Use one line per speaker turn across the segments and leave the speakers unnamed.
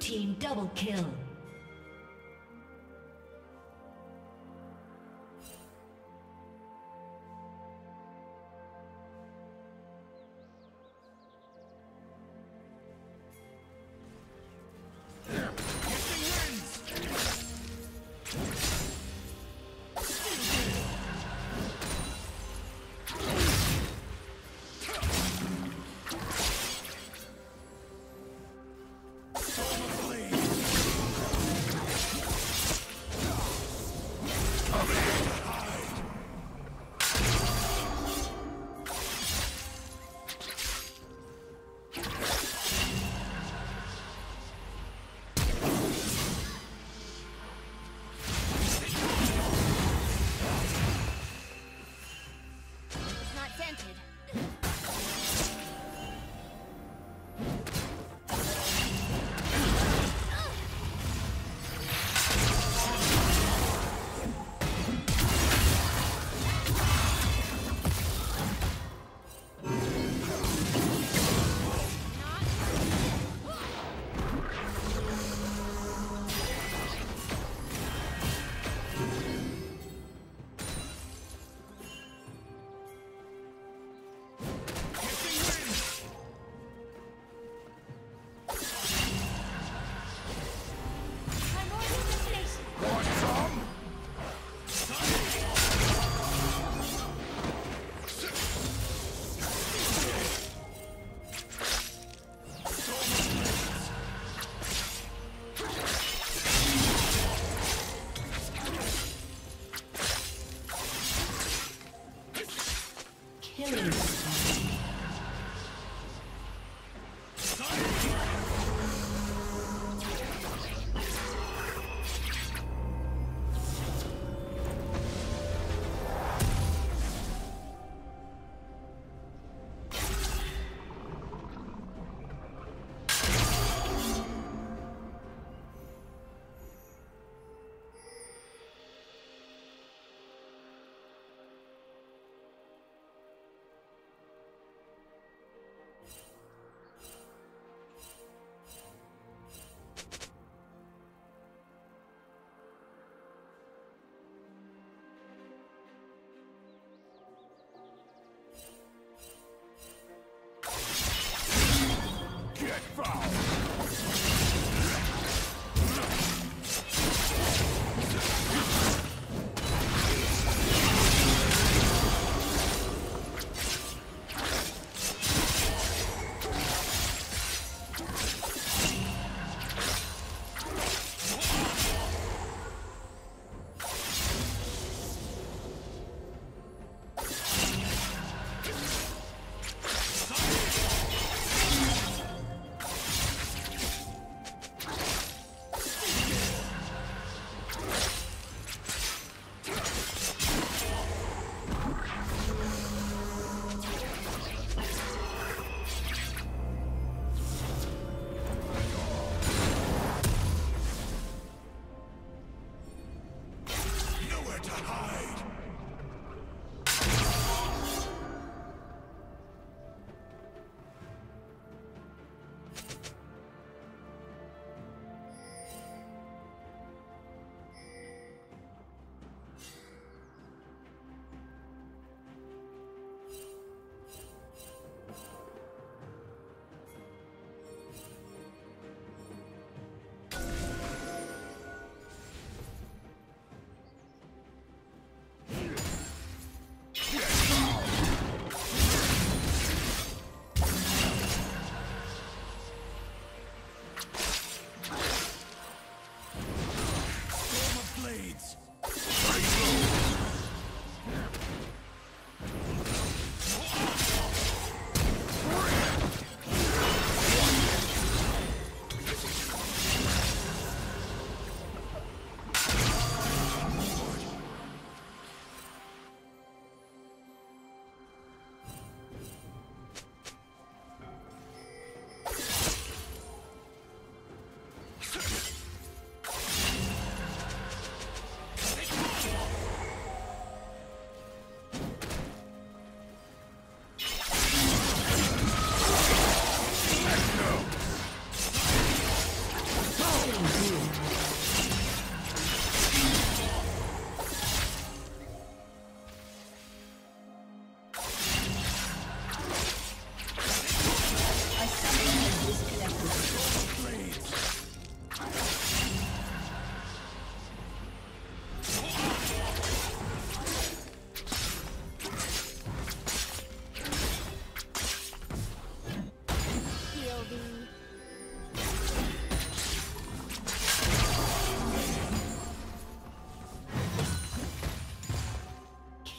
team double kill. Tommy! Killing. Foul!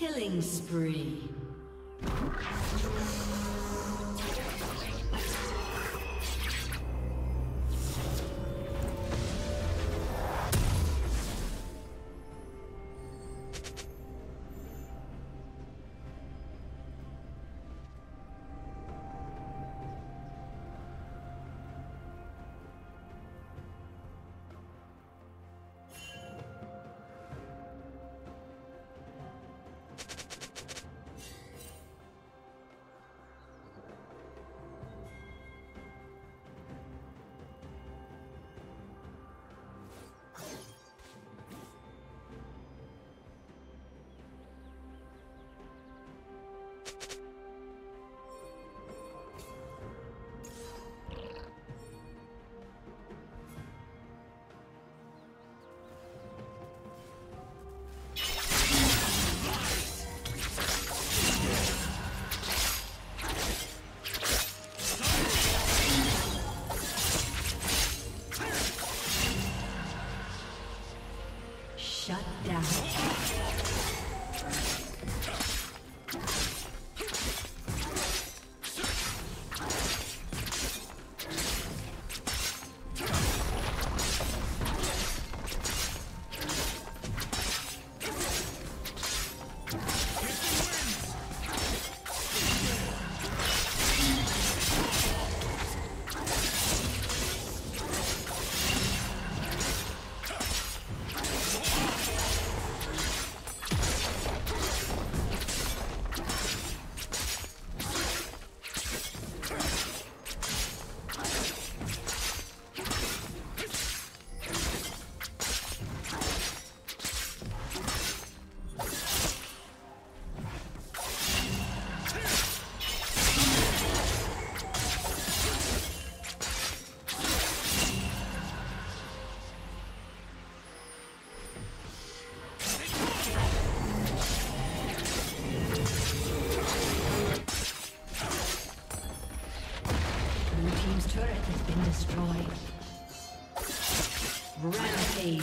Killing spree.
Shut down. Rampage.